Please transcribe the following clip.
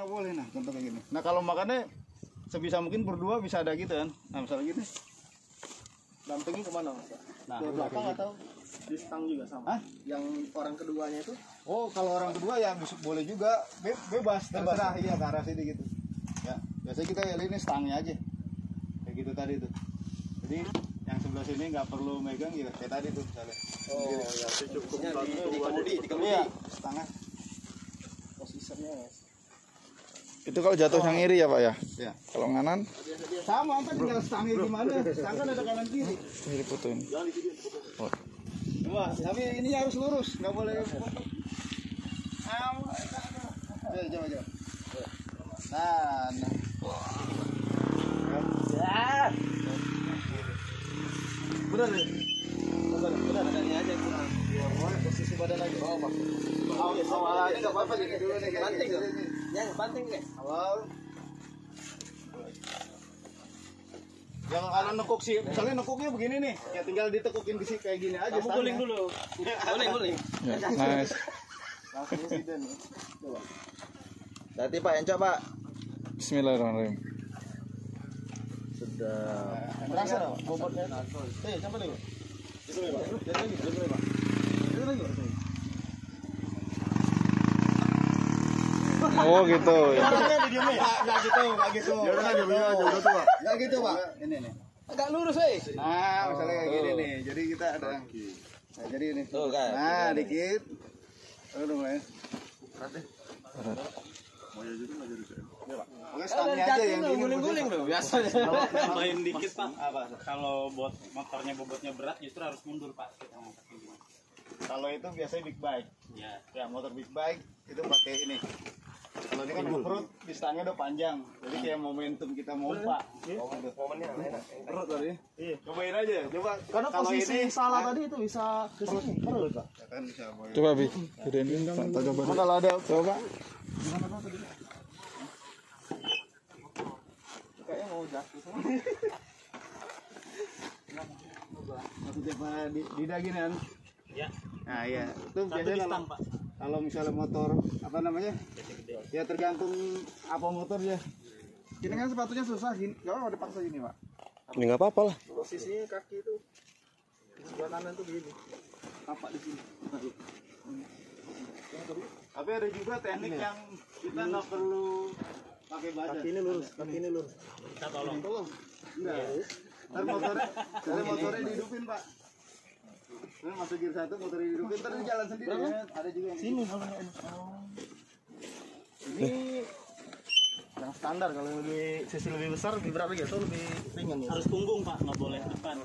nggak boleh nah contoh kayak gini. Nah kalau makannya sebisa mungkin berdua bisa ada gitu kan. Nah misalnya gini dampingnya ke mana mas? Nah ke belakang atau di stang juga sama? Hah? yang orang keduanya itu? Oh kalau orang kedua ya bisa boleh juga. Be- bebas terserah. Iya ke arah sini gitu. Ya biasanya kita ya ini stangnya aja. Kayak gitu tadi tuh. Jadi yang sebelah sini nggak perlu megang ya kayak tadi tuh misalnya. Oh ya cukup di, di kemudi di kemudi iya stangnya. Posisinya mas Itu kalau jatuh yang iri ya Pak ya? ya Kalau nganan, sama apa tinggal stangnya gimana stang kan ada kanan kiri ini fotoin. Oh. Wah, tapi ini harus lurus, nggak boleh potong. Coba, coba, coba. Nah, nah. benar nih benar benar ada ini aja kurang ya boleh posisi badan lagi oh pak Awal, awal aja nggak apa-apa gini dulu nih. kayak banting gini. tuh ya banting deh Awal. Yang kalau nekuk sih, misalnya nekuknya begini nih, ya tinggal ditekukin di sini kayak gini aja. kamu guling dulu boleh boleh Ya, nice. Langsung nih. Coba. Tadi Pak Encok Pak Bismillahirrahmanirrahim. sudah Terasa dong bobotnya. Eh, coba dulu. Oh gitu. Gitu. Ya udah, Pak. Nggak gitu, Pak. Ini nih. agak lurus eh Nah, misalnya kayak gini nih. Jadi kita ada Nah, jadi ini. Tuh, kan. Nah, dikit. Aduh, mulai. Oke, stangnya aja yang guling-guling loh biasanya Main dikit pak. Apa? Kalau buat motornya bobotnya berat justru harus mundur pak. Kita ngangkat. Kalau itu biasanya big bike. Ya. Ya, motor big bike itu pakai ini. Kalau ini kan off-road, di stangnya udah panjang. Jadi kayak momentum kita mompa. Oh, gitu. momennya enak Perut tadi. Iya. Cobain aja. Coba. karena Kalau posisi ini- salah tadi itu bisa ke sini perut Pak Ya kan bisa. Coba Bi. Gedein. Coba. Kalau ada Coba. Kayaknya mau jatuh di, di dagingan. Ya. Nah, iya. Itu Satu biasanya kalau, pak. kalau misalnya motor apa namanya? Ya tergantung apa motornya. Ini kan sepatunya susah gini. Kalau ada paksa gini, Pak. Ini nggak apa-apa lah. posisinya kaki itu di sebelah kanan tuh begini Tapak di sini. Tapi ada juga teknik yang kita nggak perlu pakai badan. kaki ini lurus kaki ini lurus Kita tolong. Enggak. Ntar motornya, ntar motornya dihidupin, Pak. Ntar masuk gear satu, motornya dihidupin, ntar dia jalan sendiri. Ya. Ada juga yang sini kalau ini ini yang standar kalau lebih sisi lebih besar lebih berat lagi atau lebih ringan ya Harus punggung pak, nggak boleh depan.